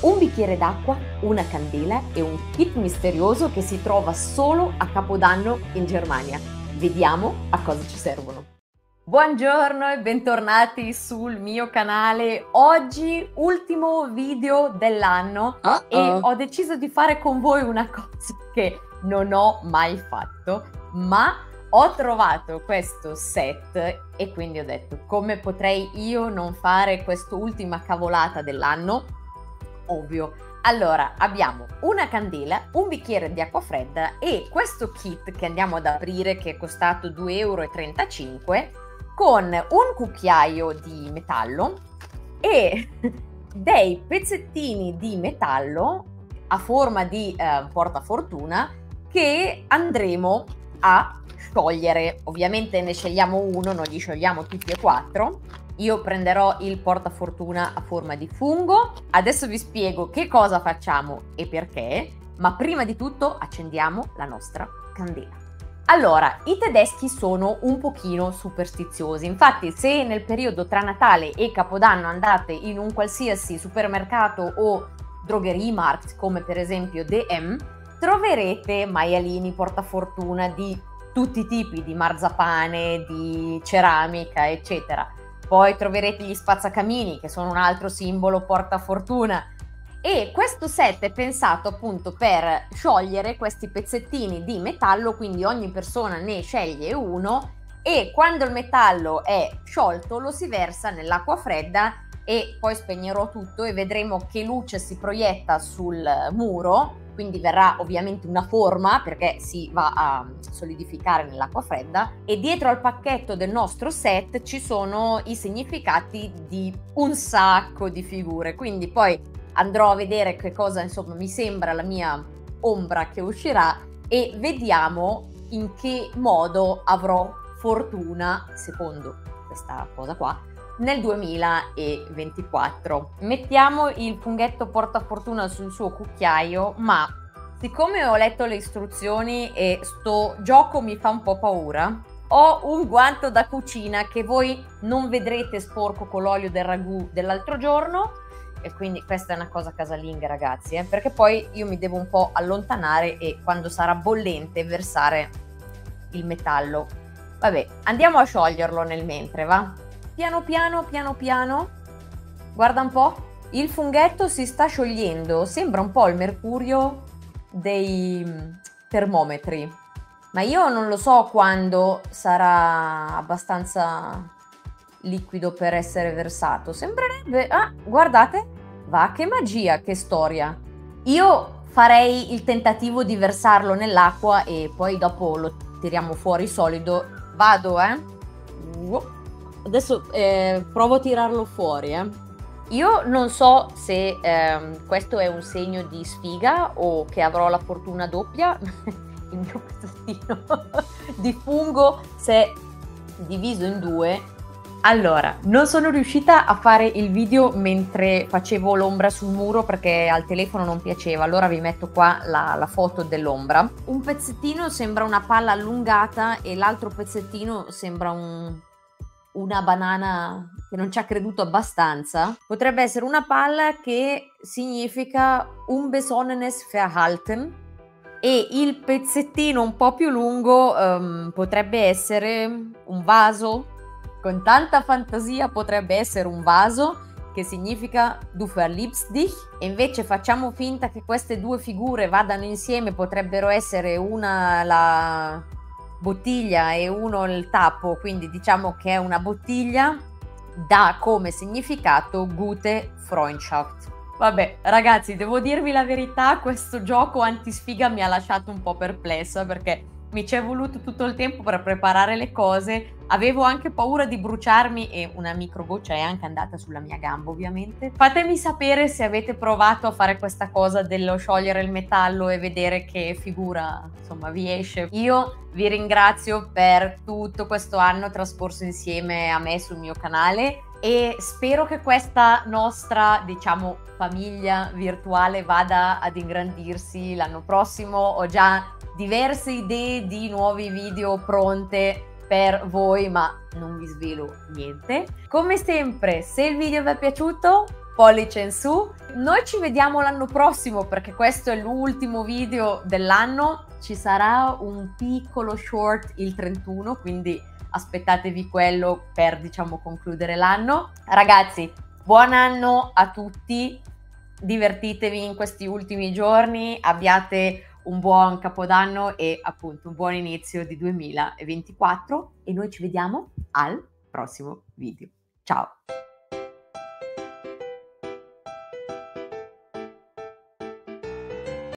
un bicchiere d'acqua, una candela e un kit misterioso che si trova solo a Capodanno in Germania. Vediamo a cosa ci servono. Buongiorno e bentornati sul mio canale. Oggi ultimo video dell'anno Uh-oh. e ho deciso di fare con voi una cosa che non ho mai fatto, ma ho trovato questo set e quindi ho detto come potrei io non fare quest'ultima cavolata dell'anno? Ovvio. Allora, abbiamo una candela, un bicchiere di acqua fredda e questo kit che andiamo ad aprire che è costato 2,35 euro con un cucchiaio di metallo e dei pezzettini di metallo a forma di eh, portafortuna che andremo a sciogliere. Ovviamente ne scegliamo uno, non li scegliamo tutti e quattro io prenderò il portafortuna a forma di fungo. Adesso vi spiego che cosa facciamo e perché, ma prima di tutto accendiamo la nostra candela. Allora, i tedeschi sono un pochino superstiziosi, infatti se nel periodo tra Natale e Capodanno andate in un qualsiasi supermercato o drogherie-markt come per esempio DM, troverete maialini portafortuna di tutti i tipi, di marzapane, di ceramica, eccetera. Poi troverete gli spazzacamini, che sono un altro simbolo portafortuna. E questo set è pensato appunto per sciogliere questi pezzettini di metallo, quindi ogni persona ne sceglie uno e quando il metallo è sciolto lo si versa nell'acqua fredda e poi spegnerò tutto e vedremo che luce si proietta sul muro quindi verrà ovviamente una forma perché si va a solidificare nell'acqua fredda e dietro al pacchetto del nostro set ci sono i significati di un sacco di figure, quindi poi andrò a vedere che cosa insomma mi sembra la mia ombra che uscirà e vediamo in che modo avrò fortuna secondo questa cosa qua nel 2024. Mettiamo il funghetto portafortuna sul suo cucchiaio, ma siccome ho letto le istruzioni e sto gioco mi fa un po' paura, ho un guanto da cucina che voi non vedrete sporco con l'olio del ragù dell'altro giorno e quindi questa è una cosa casalinga ragazzi, eh, perché poi io mi devo un po' allontanare e quando sarà bollente versare il metallo. Vabbè, andiamo a scioglierlo nel mentre, va? Piano piano, piano piano, guarda un po', il funghetto si sta sciogliendo, sembra un po' il mercurio dei mm, termometri, ma io non lo so quando sarà abbastanza liquido per essere versato. Sembrerebbe... Ah, guardate, va, che magia, che storia. Io farei il tentativo di versarlo nell'acqua e poi dopo lo tiriamo fuori solido. Vado, eh? Uh. Adesso eh, provo a tirarlo fuori, eh. Io non so se ehm, questo è un segno di sfiga o che avrò la fortuna doppia. Il mio pezzettino di fungo si è diviso in due. Allora, non sono riuscita a fare il video mentre facevo l'ombra sul muro perché al telefono non piaceva, allora vi metto qua la, la foto dell'ombra. Un pezzettino sembra una palla allungata e l'altro pezzettino sembra un una banana che non ci ha creduto abbastanza, potrebbe essere una palla che significa un Besonnenes Verhalten e il pezzettino un po' più lungo um, potrebbe essere un vaso. Con tanta fantasia potrebbe essere un vaso che significa du verliebst dich e invece facciamo finta che queste due figure vadano insieme, potrebbero essere una la bottiglia e uno il tappo, quindi diciamo che è una bottiglia, dà come significato Gute Freundschaft. Vabbè, ragazzi, devo dirvi la verità, questo gioco antisfiga mi ha lasciato un po' perplessa perché mi ci è voluto tutto il tempo per preparare le cose. Avevo anche paura di bruciarmi e una micro goccia è anche andata sulla mia gamba, ovviamente. Fatemi sapere se avete provato a fare questa cosa dello sciogliere il metallo e vedere che figura, insomma, vi esce. Io vi ringrazio per tutto questo anno trascorso insieme a me sul mio canale e spero che questa nostra, diciamo, famiglia virtuale vada ad ingrandirsi l'anno prossimo. Ho già diverse idee di nuovi video pronte per voi, ma non vi svelo niente. Come sempre, se il video vi è piaciuto, pollice in su. Noi ci vediamo l'anno prossimo perché questo è l'ultimo video dell'anno. Ci sarà un piccolo short il 31, quindi aspettatevi quello per diciamo concludere l'anno. Ragazzi, buon anno a tutti. Divertitevi in questi ultimi giorni, abbiate un buon capodanno e appunto un buon inizio di 2024 e noi ci vediamo al prossimo video. Ciao!